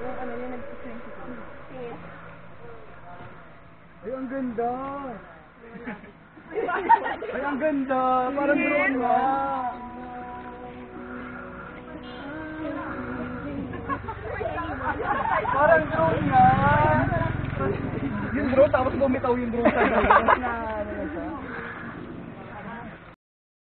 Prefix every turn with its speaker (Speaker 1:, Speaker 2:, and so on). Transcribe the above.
Speaker 1: ano yun, nag-22.
Speaker 2: Ay, ang ganda. Ay, ang ganda. Parang drone nga. Parang drone nga. Yung drone, tapos bumitaw yung drone sa drone.